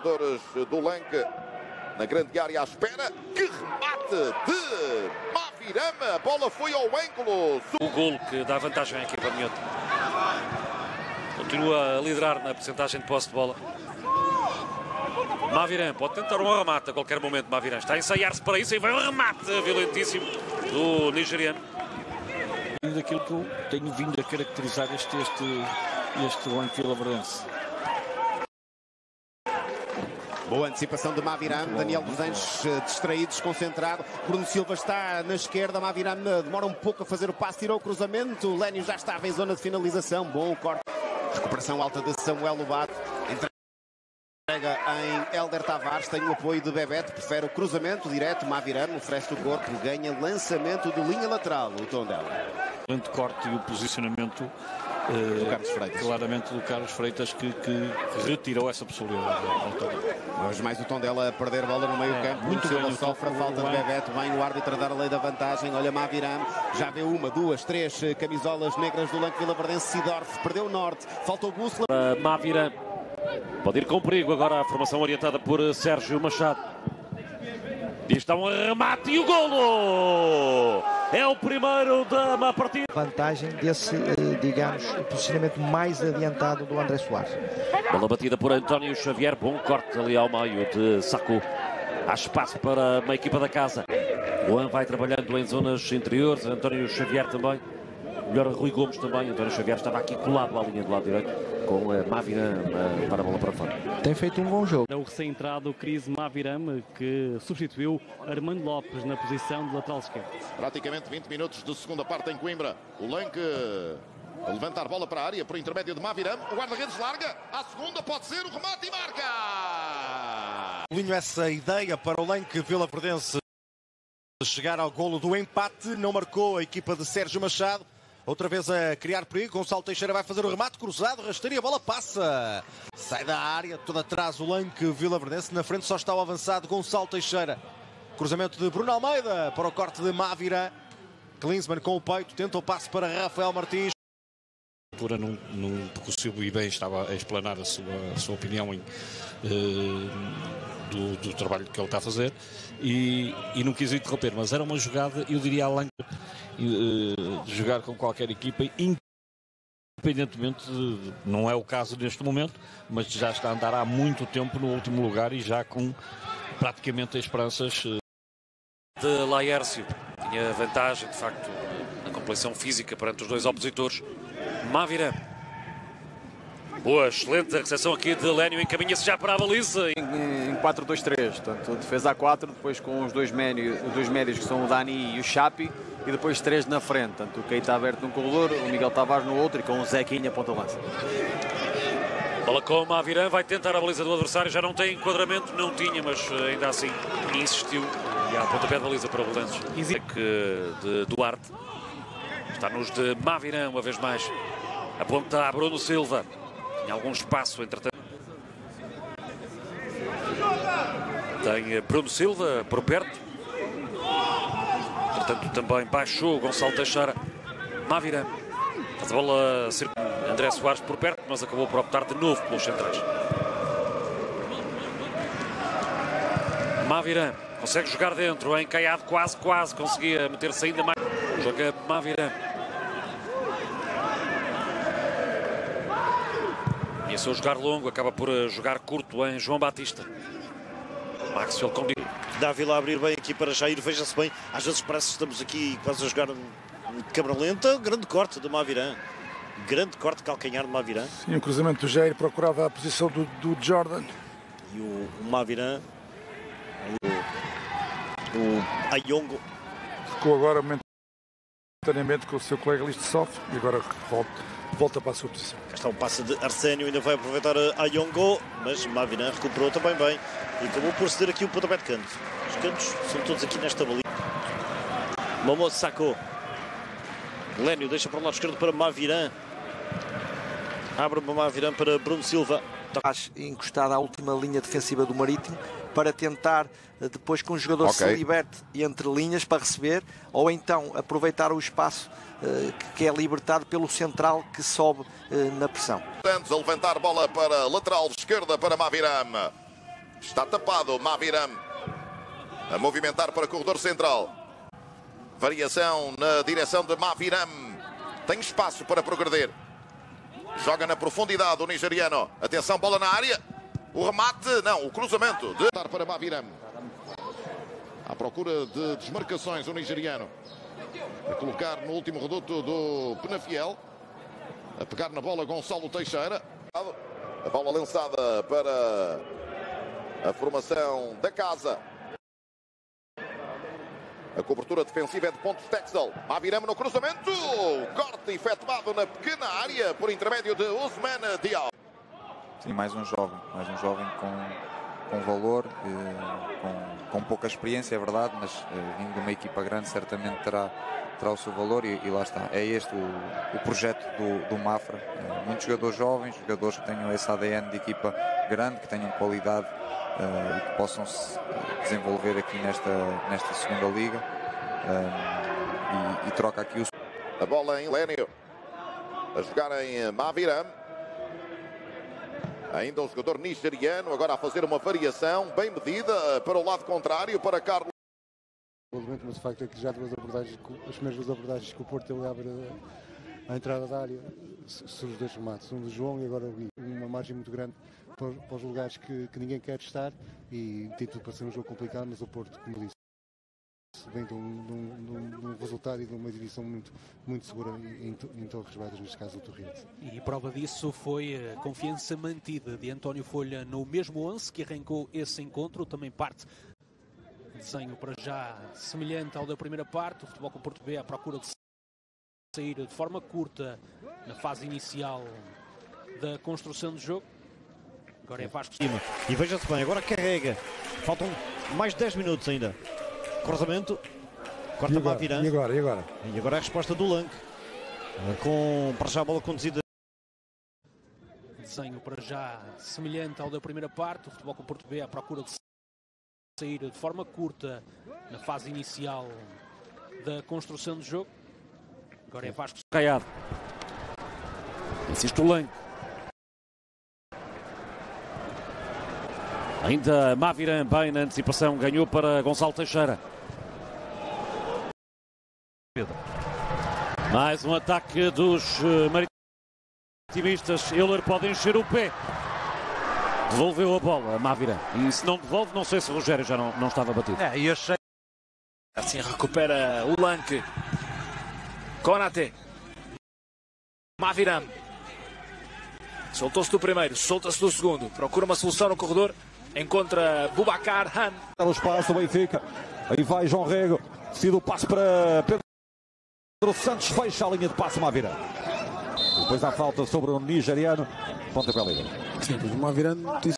do Lenque na grande área à espera. Que remate de Mavirama. A bola foi ao ângulo. O gol que dá vantagem à equipa minhota. Continua a liderar na porcentagem de posse de bola. Maviran pode tentar um remate a qualquer momento. Maviran está a ensaiar-se para isso e vai um remate violentíssimo do nigeriano. Daquilo que eu tenho vindo a caracterizar este, este, este Lanque Vila Verdense. Boa antecipação de Maviram, Daniel dos Anjos eh, distraído, desconcentrado. Bruno Silva está na esquerda, Maviram eh, demora um pouco a fazer o passe, tirou o cruzamento. Lénio já estava em zona de finalização. Bom corte. Recuperação alta de Samuel Lobato. Entrega em Helder Tavares, tem o apoio de Bebete, prefere o cruzamento direto. Maviram oferece o corpo, ganha lançamento de linha lateral. O tom dela. Excelente corte e o posicionamento do Carlos Freitas. Claramente do Carlos Freitas que, que retirou essa possibilidade. Mas mais o tom dela a perder bola no meio É, campo. muito Silva bem, sofre a o- falta de Bebeto. Vem o árbitro a dar a lei da vantagem. Olha Maviram. Já vê uma, duas, três eh, camisolas negras do Lanque Vila Verdense. Sidorf perdeu o norte. Faltou Bússola. Uh, Maviran pode ir com perigo agora a formação orientada por Sérgio Machado. Está um remate e o golo! É o primeiro da partida. vantagem desse, eh, digamos, posicionamento mais adiantado do André Soares. Bola batida por António Xavier. Bom corte ali ao meio de Saco. Há espaço para uma equipa da casa. Juan vai trabalhando em zonas interiores. António Xavier também. Melhor Rui Gomes também. António Xavier estava aqui colado à linha do lado direito com a Mavina uh, para a bola para fora. Tem feito um bom jogo. É o recém-entrado Cris Maviram, que substituiu Armando Lopes na posição de lateral esquerdo. Praticamente 20 minutos de segunda parte em Coimbra. O Lenque a levantar bola para a área por intermédio de Maviram. O guarda-redes larga. À segunda pode ser o remate e marca. Linho essa ideia para o Lenque Vila Verdense chegar ao golo do empate. Não marcou a equipa de Sérgio Machado. Outra vez a criar perigo. Gonçalo Teixeira vai fazer o remate cruzado. Rasteira, a bola passa. Sai da área, todo atrás o Lenque Vila Verdense. Na frente só está o avançado Gonçalo Teixeira. Cruzamento de Bruno Almeida para o corte de Mávira. Klinsmann com o peito. Tenta o passe para Rafael Martins. altura não, não conseguiu e bem estava a explanar a sua, a sua opinião em, eh, do, do trabalho que ele está a fazer e, e não quis interromper, mas era uma jogada, eu diria, de, eh, de jogar com qualquer equipa, independentemente, de, não é o caso neste momento, mas já está a andar há muito tempo no último lugar e já com praticamente esperanças eh, de Laércio. Tinha vantagem, de facto, na complexão física perante os dois opositores. Mavira. Boa, excelente a recepção aqui de Lénio. Encaminha-se já para a baliza. em 4-2-3, portanto, defesa a 4, depois com os dois, médios, os dois médios que são o Dani e o Chapi, e depois três na frente, portanto, o Keita aberto num corredor, o Miguel Tavares no outro e com o Zequinha ponta lança. Bola com o Maviran, vai tentar a baliza do adversário. Já não tem enquadramento, não tinha, mas eh, ainda assim insistiu. E há pontapé de baliza para o Belenenses. Que de Duarte. Está nos de Maviran, uma vez mais. Aponta a Bruno Silva. Tinha algum espaço, entretanto. Tem eh, Bruno Silva por perto. Portanto, também baixou Gonçalo Teixeira. Maviran. Faz a bola. André Soares por perto, mas acabou por optar de novo pelos centrais. Maviran consegue jogar dentro, encaiado quase, quase, conseguia meter-se ainda mais. Joga Maviran. Começou a jogar longo, acaba por eh, jogar curto em João Batista. Maxwell com Dá a abrir bem aqui para Jair, veja-se bem, às vezes parece que estamos aqui quase a jogar um, um câmara lenta, grande corte de Mavirã, grande corte de calcanhar de Mavirã. Sim, o cruzamento do Jair procurava a posição do, do Jordan. e o, o Mavirã, o, o Ayongo, Ficou agora momentaneamente com o seu colega Listo Sof e agora volta, volta para a sua posição. está o passe de Arsénio, ainda vai aproveitar a Ayongo, mas Mavirã recuperou também bem e acabou por ceder aqui o pontapé de canto. Os cantos são todos aqui nesta baliza. Momoto sacou. Lénio deixa para o lado esquerdo para Mavirã. Abre para Mavirã para Bruno Silva. Estás encostado à última linha defensiva do Marítimo para tentar, eh, depois que um jogador Ok. se liberte entre linhas para receber, ou então aproveitar o espaço eh, que é libertado pelo central que sobe eh, na pressão. Santos a levantar bola para a lateral esquerda para Maviram. Está tapado Maviram. A movimentar para o corredor central. Variação na direção de Maviram. Tem espaço para progredir. Joga na profundidade o nigeriano. Atenção, bola na área. O remate, não, o cruzamento. De... Para Maviram. À procura de desmarcações o nigeriano. A colocar no último reduto do Penafiel. A pegar na bola Gonçalo Teixeira. A bola lançada para a formação da casa. A cobertura defensiva é de pontos Texel. Mavirama no cruzamento. Corte efetuado na pequena área por intermédio de Usman Dial. Sim, mais um jovem. Mais um jovem com, com valor, eh, com, com pouca experiência, é verdade, mas eh, vindo de uma equipa grande certamente terá, terá o seu valor e, e lá está. É este o, o projeto do, do Mafra. Eh, muitos jogadores jovens, jogadores que tenham esse ADN de equipa grande, que tenham qualidade e que possam se desenvolver aqui nesta, nesta segunda liga. E, e, troca aqui o. A bola em Lénio. A jogar em Maviram. Ainda o jogador nigeriano, agora a fazer uma variação bem medida para o lado contrário, para Carlos. Mas o facto é que já duas abordagens, as primeiras duas abordagens que o Porto ele abre à entrada da área, surge dois remates, um do João e agora o Gui. Uma margem muito grande para, para os lugares que, que, ninguém quer estar e tem tudo para ser um jogo complicado, mas o Porto, como disse, vem de um, de, um, de um, resultado e de uma divisão muito, muito segura em, em Torres Vedras, neste caso o Torrente. E prova disso foi a confiança mantida de António Folha no mesmo 11 que arrancou esse encontro, também parte desenho para já semelhante ao da primeira parte, o Futebol com o Porto B à procura de sair de forma curta na fase inicial da construção do jogo. Agora é Vasco. E veja-se bem, agora carrega. Faltam mais de 10 minutos ainda. Cruzamento. Corta para a E agora? E agora? E agora a resposta do Lank. Com para já a bola conduzida. Desenho para já semelhante ao da primeira parte. O futebol com o Porto B à procura de sair de forma curta na fase inicial da construção do jogo. Agora é Vasco. Caiado. Insiste o Lank. Ainda Maviran bem na antecipação, ganhou para Gonçalo Teixeira. Mais um ataque dos maritimistas. Euler pode encher o pé. Devolveu a bola a Maviran. E se não devolve, não sei se o Rogério já não, não estava batido. É, e achei. Assim recupera o Lanque. Konate. Maviram. Soltou-se do primeiro, solta-se do segundo. Procura uma solução no corredor encontra Bubacar Han. O espaço do Benfica. Aí vai João Rego. Decide o passo para Pedro Santos. Fecha a linha de passe Mavira. Depois há falta sobre o nigeriano. Ponta pela livre. Sim, Mavirano